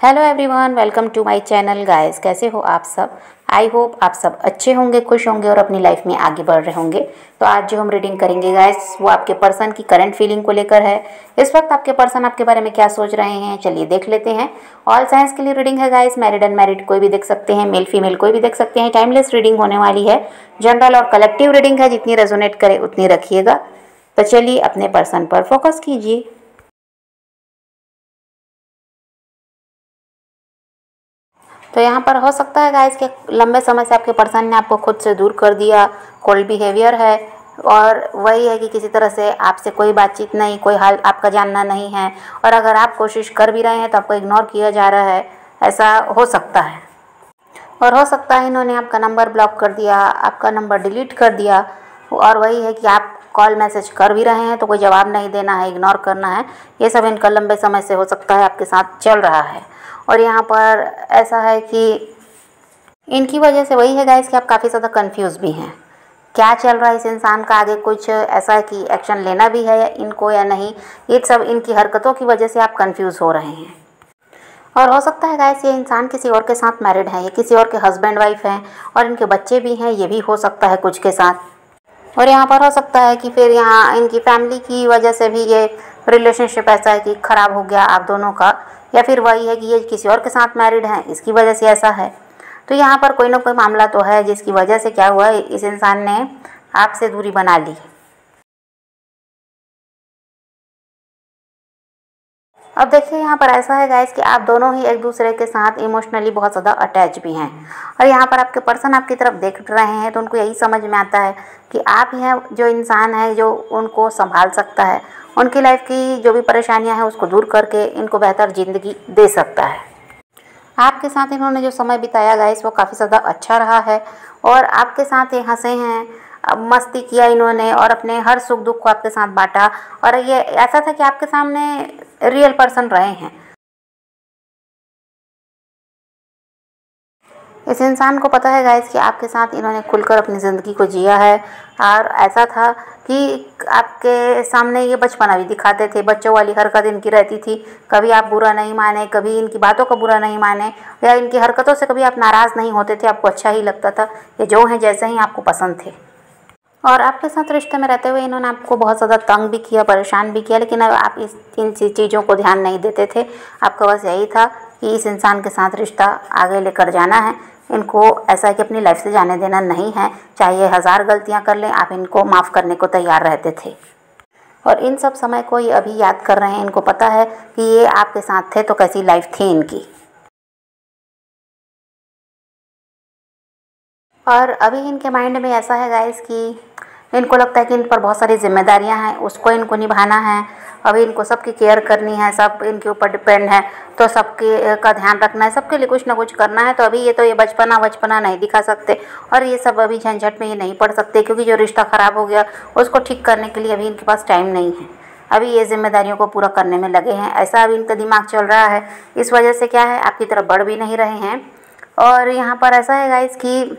Hello everyone welcome to my channel guys कैसे हो आप सब? आई होप आप सब अच्छे होंगे, खुश होंगे और अपनी लाइफ में आगे बढ़ रहे होंगे। तो आज जो हम रीडिंग करेंगे गाइस वो आपके पर्सन की करंट फीलिंग को लेकर है। इस वक्त आपके पर्सन आपके बारे में क्या सोच रहे हैं, चलिए देख लेते हैं। ऑल साइंस के लिए रीडिंग है गाइस मैरिड एंड मैरिड कोई भी देख सकते हैं मेल फीमेल कोई भी देख सकते हैं। टाइमलेस रीडिंग होने वाली है। जनरल और कलेक्टिव रीडिंग है, जितनी रेजोनेट करे, उतनी रखिएगा। तो चलिए अपने पर्सन पर फोकस कीजिए। तो यहाँ पर हो सकता है गाइस कि लंबे समय से आपके पर्सन ने आपको खुद से दूर कर दिया कोल्ड बिहेवियर है, और वही है कि किसी तरह से आपसे कोई बातचीत नहीं, कोई हाल आपका जानना नहीं है, और अगर आप कोशिश कर भी रहे हैं तो आपको इग्नोर किया जा रहा है, ऐसा हो सकता है। और हो सकता है इन्होंने आपका नंबर ब्लॉक कर दिया, आपका नंबर डिलीट कर दिया, और वही है कि आप कॉल मैसेज कर भी रहे हैं तो कोई जवाब नहीं देना है इग्नोर करना है, ये सब इनका लंबे समय से हो सकता है, आपके साथ चल रहा है। और यहाँ पर ऐसा है कि इनकी वजह से वही है गाइस कि आप काफ़ी ज़्यादा कंफ्यूज भी हैं। क्या चल रहा है इस इंसान का? आगे कुछ ऐसा है कि एक्शन लेना भी है या इनको या नहीं? ये सब इनकी हरकतों की वजह से आप कंफ्यूज हो रहे हैं। और हो सकता है गाइस ये इंसान किसी और के साथ मैरिड है, या किसी और के हस्बैंड वाइफ हैं और इनके बच्चे भी हैं, ये भी हो सकता है कुछ के साथ। और यहाँ पर हो सकता है कि फिर यहाँ इनकी फैमिली की वजह से भी ये रिलेशनशिप ऐसा है कि ख़राब हो गया आप दोनों का, या फिर वही है कि ये किसी और के साथ मैरिड हैं, इसकी वजह से ऐसा है। तो यहाँ पर कोई ना कोई मामला तो है, जिसकी वजह से क्या हुआ, इस इंसान ने आपसे दूरी बना ली। अब देखिए, यहाँ पर ऐसा है गाइस कि आप दोनों ही एक दूसरे के साथ इमोशनली बहुत ज़्यादा अटैच भी हैं। और यहाँ पर आपके पर्सन आपकी तरफ़ देख रहे हैं तो उनको यही समझ में आता है कि आप ही हैं जो इंसान है, जो उनको संभाल सकता है। उनकी लाइफ की जो भी परेशानियाँ हैं उसको दूर करके इनको बेहतर ज़िंदगी दे सकता है। आपके साथ इन्होंने जो समय बिताया गाइस वो काफ़ी ज़्यादा अच्छा रहा है और आपके साथ ये हंसे हैं मस्ती किया इन्होंने और अपने हर सुख दुख को आपके साथ बांटा। और ये ऐसा था कि आपके सामने रियल पर्सन रहे हैं। इस इंसान को पता है गाइस कि आपके साथ इन्होंने खुलकर अपनी ज़िंदगी को जिया है। और ऐसा था कि आपके सामने ये बचपना भी दिखाते थे। बच्चों वाली हरकत इनकी रहती थी। कभी आप बुरा नहीं माने, कभी इनकी बातों का बुरा नहीं माने, या इनकी हरकतों से कभी आप नाराज़ नहीं होते थे, आपको अच्छा ही लगता था। ये जो हैं, जैसे ही आपको पसंद थे। और आपके साथ रिश्ते में रहते हुए इन्होंने आपको बहुत ज़्यादा तंग भी किया, परेशान भी किया, लेकिन आप इस, इन चीज़ों को ध्यान नहीं देते थे। आपका बस यही था कि इस इंसान के साथ रिश्ता आगे लेकर जाना है। इनको ऐसा है कि अपनी लाइफ से जाने देना नहीं है। चाहे हज़ार गलतियाँ कर लें, आप इनको माफ़ करने को तैयार रहते थे। और इन सब समय को ये अभी याद कर रहे हैं, इनको पता है कि ये आपके साथ थे तो कैसी लाइफ थी इनकी। और अभी इनके माइंड में ऐसा है गाइस कि इनको लगता है कि इन पर बहुत सारी जिम्मेदारियाँ हैं, उसको इनको निभाना है। अभी इनको सबकी केयर करनी है, सब इनके ऊपर डिपेंड है तो सबके का ध्यान रखना है, सबके लिए कुछ ना कुछ करना है तो अभी ये तो ये बचपना बचपना नहीं दिखा सकते, और ये सब अभी झंझट में ये नहीं पढ़ सकते, क्योंकि जो रिश्ता ख़राब हो गया, उसको ठीक करने के लिए अभी इनके पास टाइम नहीं है। अभी ये जिम्मेदारियों को पूरा करने में लगे हैं, ऐसा अभी इनका दिमाग चल रहा है, इस वजह से क्या है, आपकी तरफ़ बढ़ भी नहीं रहे हैं, और यहाँ पर ऐसा है गाइस कि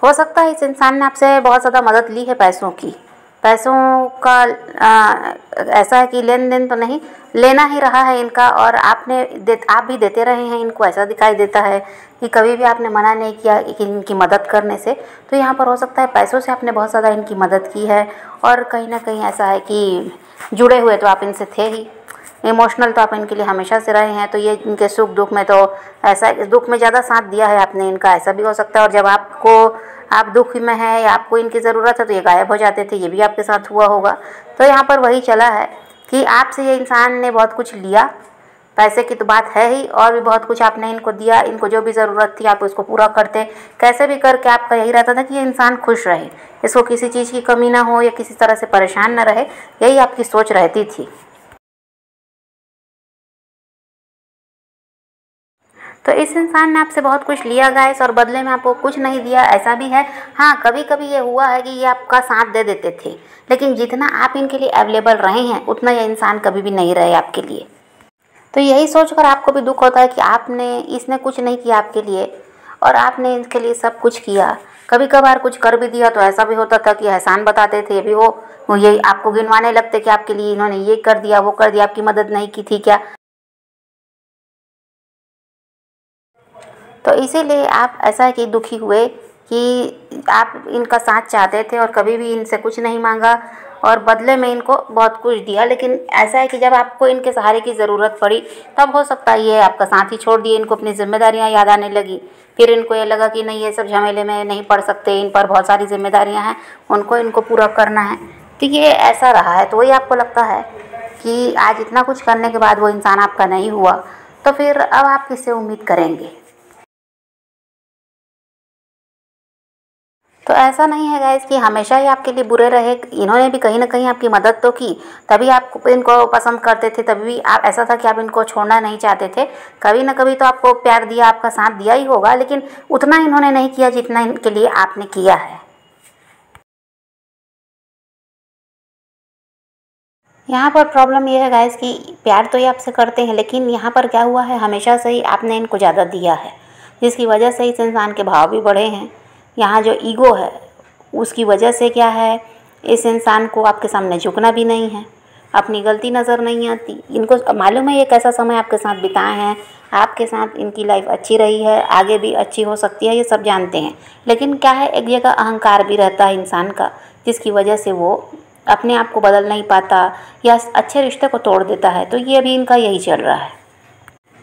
हो सकता है इस इंसान ने आपसे बहुत ज़्यादा मदद ली है पैसों की पैसों का आ, ऐसा है कि लेन देन तो नहीं लेना ही रहा है इनका और आपने दे आप भी देते रहे हैं इनको ऐसा दिखाई देता है कि कभी भी आपने मना नहीं किया कि इनकी मदद करने से। तो यहाँ पर हो सकता है पैसों से आपने बहुत ज़्यादा इनकी मदद की है और कहीं ना कहीं ऐसा है कि जुड़े हुए तो आप इनसे थे ही। इमोशनल तो आप इनके लिए हमेशा से रहे हैं तो ये इनके सुख दुख में तो ऐसा, दुख में ज़्यादा साथ दिया है आपने इनका, ऐसा भी हो सकता है। और जब आपको, आप दुख में है या आपको इनकी ज़रूरत है तो ये गायब हो जाते थे, ये भी आपके साथ हुआ होगा। तो यहाँ पर वही चला है कि आपसे ये इंसान ने बहुत कुछ लिया, पैसे की तो बात है ही, और भी बहुत कुछ आपने इनको दिया, इनको जो भी ज़रूरत थी आप उसको पूरा करते। कैसे भी करके आपका यही रहता था कि ये इंसान खुश रहे, इसको किसी चीज़ की कमी ना हो या किसी तरह से परेशान ना रहे, यही आपकी सोच रहती थी। तो इस इंसान ने आपसे बहुत कुछ लिया गाइस और बदले में आपको कुछ नहीं दिया, ऐसा भी है। हाँ कभी कभी ये हुआ है कि ये आपका साथ दे देते थे, लेकिन जितना आप इनके लिए अवेलेबल रहे हैं, उतना ये इंसान कभी भी नहीं रहे आपके लिए। तो यही सोचकर आपको भी दुख होता है कि आपने, इसने कुछ नहीं किया आपके लिए, और आपने इनके लिए सब कुछ किया। कभी कभार कुछ कर भी दिया तो ऐसा भी होता था कि एहसान बताते थे भी वो ये आपको गिनवाने लगते कि आपके लिए इन्होंने ये कर दिया, वो कर दिया, आपकी मदद नहीं की थी क्या? तो इसीलिए आप ऐसा है कि दुखी हुए कि आप इनका साथ चाहते थे और कभी भी इनसे कुछ नहीं मांगा और बदले में इनको बहुत कुछ दिया। लेकिन ऐसा है कि जब आपको इनके सहारे की ज़रूरत पड़ी, तब हो सकता है ये आपका साथ ही छोड़ दिए, इनको अपनी जिम्मेदारियाँ याद आने लगी। फिर इनको ये लगा कि नहीं, ये सब झमेले में नहीं पढ़ सकते, इन पर बहुत सारी जिम्मेदारियाँ हैं, उनको, इनको पूरा करना है। तो ये ऐसा रहा है तो वही आपको लगता है कि आज इतना कुछ करने के बाद वो इंसान आपका नहीं हुआ। तो फिर अब आप किससे उम्मीद करेंगे? तो ऐसा नहीं है गाइज़ कि हमेशा ही आपके लिए बुरे रहे। इन्होंने भी कहीं ना कहीं आपकी मदद तो की, तभी आप इनको पसंद करते थे, तभी भी आप, ऐसा था कि आप इनको छोड़ना नहीं चाहते थे। कभी ना कभी तो आपको प्यार दिया, आपका साथ दिया ही होगा, लेकिन उतना इन्होंने नहीं किया जितना इनके लिए आपने किया है। यहाँ पर प्रॉब्लम ये है गाइस कि प्यार तो ये आपसे करते हैं, लेकिन यहाँ पर क्या हुआ है? हमेशा से ही आपने इनको ज़्यादा दिया है, जिसकी वजह से इस इंसान के भाव भी बढ़े हैं। यहाँ जो ईगो है, उसकी वजह से क्या है, इस इंसान को आपके सामने झुकना भी नहीं है, अपनी गलती नज़र नहीं आती। इनको मालूम है ये कैसा समय आपके साथ बिताए हैं, आपके साथ इनकी लाइफ अच्छी रही है, आगे भी अच्छी हो सकती है, ये सब जानते हैं। लेकिन क्या है, एक जगह अहंकार भी रहता है इंसान का, जिसकी वजह से वो अपने आप को बदल नहीं पाता या अच्छे रिश्ते को तोड़ देता है। तो ये अभी इनका यही चल रहा है।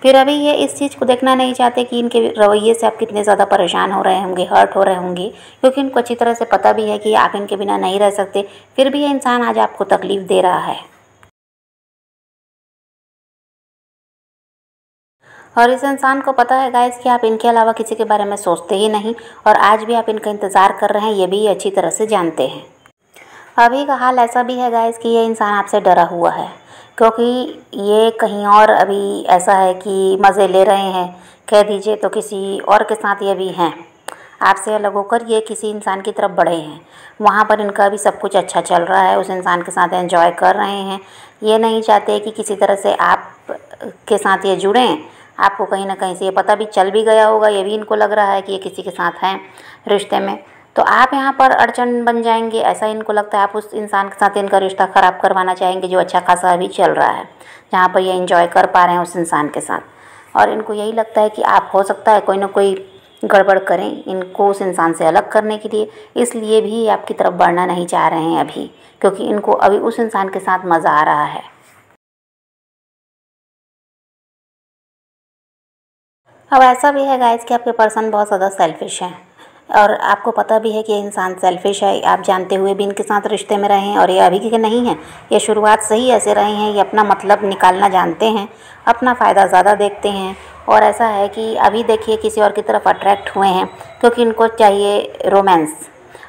फिर अभी ये इस चीज़ को देखना नहीं चाहते कि इनके रवैये से आप कितने ज़्यादा परेशान हो रहे होंगे, हर्ट हो रहे होंगे, क्योंकि इनको अच्छी तरह से पता भी है कि आप इनके बिना नहीं रह सकते। फिर भी ये इंसान आज आपको तकलीफ़ दे रहा है। और इस इंसान को पता है गाइस कि आप इनके अलावा किसी के बारे में सोचते ही नहीं, और आज भी आप इनका इंतज़ार कर रहे हैं, ये भी अच्छी तरह से जानते हैं। अभी का हाल ऐसा भी है गाइस कि ये इंसान आपसे डरा हुआ है। क्योंकि ये कहीं और अभी ऐसा है कि मज़े ले रहे हैं। कह दीजिए तो किसी और के साथ ये भी हैं। आपसे अलग होकर ये किसी इंसान की तरफ़ बढ़े हैं। वहाँ पर इनका भी सब कुछ अच्छा चल रहा है, उस इंसान के साथ एंजॉय कर रहे हैं। ये नहीं चाहते कि किसी तरह से आप के साथ ये जुड़ें। आपको कहीं ना कहीं से ये पता भी चल भी गया होगा, ये भी इनको लग रहा है कि ये किसी के साथ हैं रिश्ते में। तो आप यहाँ पर अड़चन बन जाएँगे, ऐसा इनको लगता है। आप उस इंसान के साथ इनका रिश्ता ख़राब करवाना चाहेंगे, जो अच्छा खासा अभी चल रहा है, जहाँ पर ये इंजॉय कर पा रहे हैं उस इंसान के साथ। और इनको यही लगता है कि आप, हो सकता है कोई ना कोई गड़बड़ करें इनको उस इंसान से अलग करने के लिए। इसलिए भी आपकी तरफ़ बढ़ना नहीं चाह रहे हैं अभी, क्योंकि इनको अभी उस इंसान के साथ मज़ा आ रहा है। अब ऐसा भी है गाइस कि आपके पर्सन बहुत ज़्यादा सेल्फिश हैं। और आपको पता भी है कि इंसान सेल्फिश है। आप जानते हुए भी इनके साथ रिश्ते में रहे हैं और ये अभी के नहीं हैं। ये शुरुआत से ही ऐसे रहे हैं, ये अपना मतलब निकालना जानते हैं, अपना फ़ायदा ज़्यादा देखते हैं। और ऐसा है कि अभी देखिए किसी और की तरफ़ अट्रैक्ट हुए हैं, क्योंकि इनको चाहिए रोमांस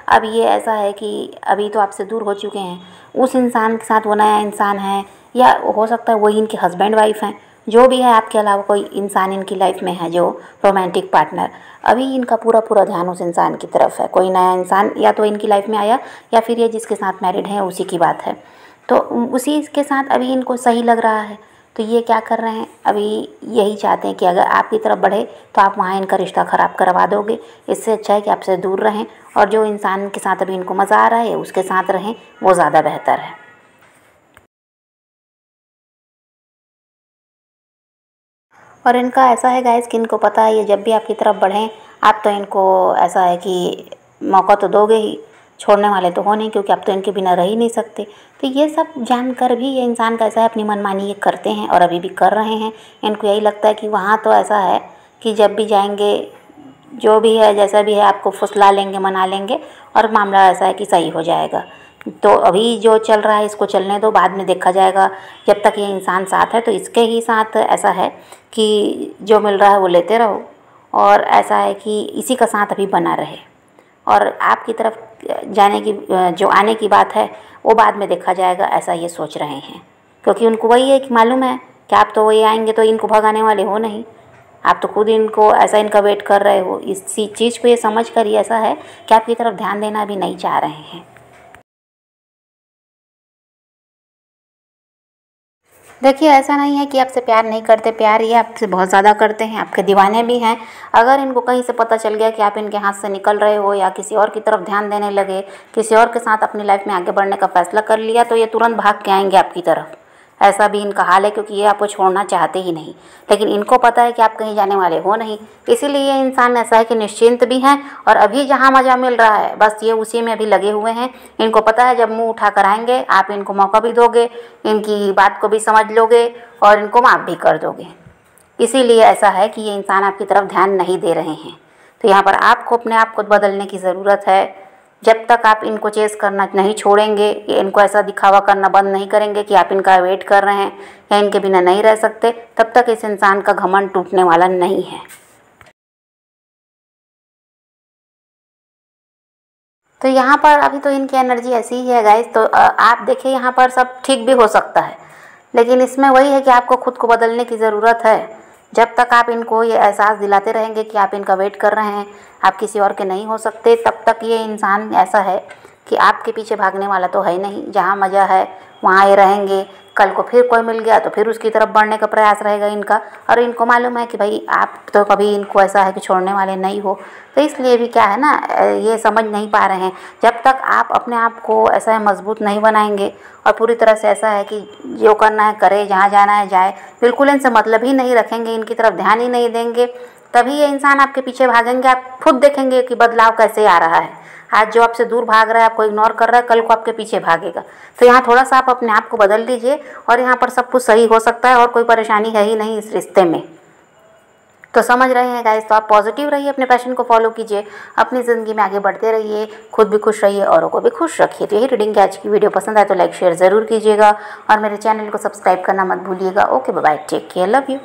अब ये ऐसा है कि अभी तो आपसे दूर हो चुके हैं। उस इंसान के साथ वो नया इंसान है या हो सकता है वही इनके हस्बैंड वाइफ हैं। जो भी है आपके अलावा कोई इंसान इनकी लाइफ में है जो रोमांटिक पार्टनर अभी इनका पूरा पूरा ध्यान उस इंसान की तरफ़ है। कोई नया इंसान या तो इनकी लाइफ में आया या फिर ये जिसके साथ मैरिड है, उसी की बात है। तो उसी के साथ अभी इनको सही लग रहा है। तो ये क्या कर रहे हैं? अभी यही चाहते हैं कि अगर आपकी तरफ़ बढ़े तो आप वहाँ इनका रिश्ता ख़राब करवा दोगे। इससे अच्छा है कि आपसे दूर रहें और जो इंसान के साथ अभी इनको मज़ा आ रहा है, उसके साथ रहें, वो ज़्यादा बेहतर है। और इनका ऐसा है गाइस कि इनको पता है, ये जब भी आपकी तरफ़ बढ़ें, आप तो इनको ऐसा है कि मौका तो दोगे ही, छोड़ने वाले तो हो नहीं, क्योंकि आप तो इनके बिना रह ही नहीं सकते। तो ये सब जानकर भी ये इंसान कैसा है, अपनी मनमानी ये करते हैं और अभी भी कर रहे हैं। इनको यही लगता है कि वहाँ तो ऐसा है कि जब भी जाएँगे, जो भी है, जैसा भी है, आपको फुसला लेंगे, मना लेंगे और मामला ऐसा है कि सही हो जाएगा। तो अभी जो चल रहा है, इसको चलने दो, बाद में देखा जाएगा। जब तक ये इंसान साथ है तो इसके ही साथ ऐसा है कि जो मिल रहा है वो लेते रहो। और ऐसा है कि इसी का साथ अभी बना रहे। और आपकी तरफ़ जाने की, जो आने की बात है, वो बाद में देखा जाएगा, ऐसा ये सोच रहे हैं। क्योंकि उनको वही है कि मालूम है कि आप तो वही आएँगे तो इनको भगाने वाले हो नहीं। आप तो खुद इनको ऐसा इनका वेट कर रहे हो। इसी चीज़ को ये समझ कर ही ऐसा है कि आपकी तरफ़ ध्यान देना भी नहीं चाह रहे हैं। देखिए, ऐसा नहीं है कि आपसे प्यार नहीं करते, प्यार ये आपसे बहुत ज़्यादा करते हैं, आपके दीवाने भी हैं। अगर इनको कहीं से पता चल गया कि आप इनके हाथ से निकल रहे हो या किसी और की तरफ़ ध्यान देने लगे, किसी और के साथ अपनी लाइफ में आगे बढ़ने का फैसला कर लिया तो ये तुरंत भाग के आएँगे आपकी तरफ़। ऐसा भी इनका हाल है क्योंकि ये आपको छोड़ना चाहते ही नहीं। लेकिन इनको पता है कि आप कहीं जाने वाले हो नहीं। इसीलिए ये इंसान ऐसा है कि निश्चिंत भी हैं और अभी जहाँ मज़ा मिल रहा है, बस ये उसी में अभी लगे हुए हैं। इनको पता है जब मुँह उठा कर आएँगे, आप इनको मौका भी दोगे, इनकी बात को भी समझ लोगे और इनको माफ़ भी कर दोगे। इसीलिए ऐसा है कि ये इंसान आपकी तरफ़ ध्यान नहीं दे रहे हैं। तो यहाँ पर आपको अपने आप को बदलने की ज़रूरत है। जब तक आप इनको चेस करना नहीं छोड़ेंगे इनको ऐसा दिखावा करना बंद नहीं करेंगे कि आप इनका वेट कर रहे हैं, या इनके बिना नहीं रह सकते, तब तक इस इंसान का घमंड टूटने वाला नहीं है। तो यहाँ पर अभी तो इनकी एनर्जी ऐसी ही है गाइस तो आप देखिए यहाँ पर सब ठीक भी हो सकता है, लेकिन इसमें वही है कि आपको खुद को बदलने की ज़रूरत है। जब तक आप इनको ये एहसास दिलाते रहेंगे कि आप इनका वेट कर रहे हैं, आप किसी और के नहीं हो सकते, तब तक ये इंसान ऐसा है। कि आपके पीछे भागने वाला तो है नहीं। जहाँ मज़ा है, वहाँ ये रहेंगे। कल को फिर कोई मिल गया तो फिर उसकी तरफ़ बढ़ने का प्रयास रहेगा इनका। और इनको मालूम है कि भाई, आप तो कभी इनको ऐसा है कि छोड़ने वाले नहीं हो। तो इसलिए भी क्या है ना ये समझ नहीं पा रहे हैं। जब तक आप अपने आप को ऐसा है मज़बूत नहीं बनाएँगे और पूरी तरह से ऐसा है कि जो करना है, करे, जहाँ जाना है, जाए, बिल्कुल इनसे मतलब ही नहीं रखेंगे, इनकी तरफ़ ध्यान ही नहीं देंगे, तभी ये इंसान आपके पीछे भागेंगे। आप खुद देखेंगे कि बदलाव कैसे आ रहा है। आज जो आपसे दूर भाग रहा है, आपको इग्नोर कर रहा है, कल को आपके पीछे भागेगा। तो यहाँ थोड़ा सा आप अपने आप को बदल लीजिए और यहाँ पर सब कुछ सही हो सकता है और कोई परेशानी है ही नहीं इस रिश्ते में। तो समझ रहे हैं गाइस तो आप पॉजिटिव रहिए, अपने पैशन को फॉलो कीजिए, अपनी ज़िंदगी में आगे बढ़ते रहिए, खुद भी खुश रहिए, औरों को भी खुश रखिए। तो यही रीडिंग की आज की वीडियो पसंद आए तो लाइक शेयर ज़रूर कीजिएगा और मेरे चैनल को सब्सक्राइब करना मत भूलिएगा। Okay bye take care love you